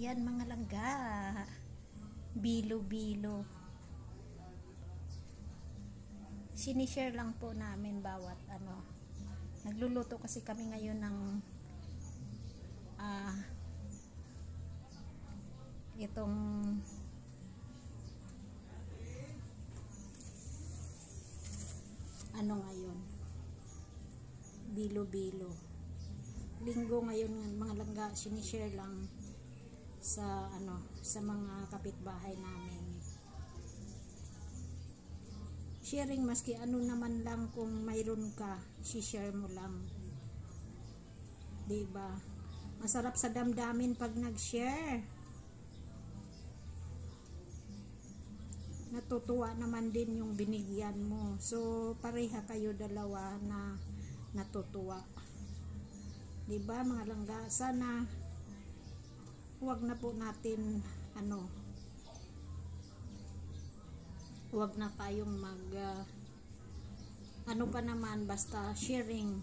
Yan mga langga. Bilo-bilo. Sinishare lang po namin bawat ano. Nagluluto kasi kami ngayon ng ah itong ano ngayon bilo-bilo linggo ngayon mga langga sinishare lang sa ano sa mga kapitbahay namin. Sharing maski ano naman lang kung mayroon ka share mo lang. 'di ba masarap sa damdamin pag nag-share. Natutuwa naman din yung binigyan mo. So pareha kayo dalawa na natutuwa. 'di ba mga langga? Sana huwag na po natin ano huwag na tayong mag uh, ano pa naman basta sharing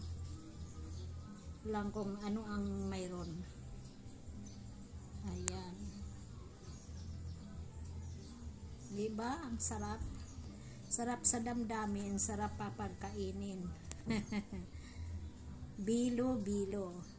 lang kung ano ang mayroon. Ayan. Diba? Ang sarap. Sarap sa damdamin sarap papagkainin bilo bilo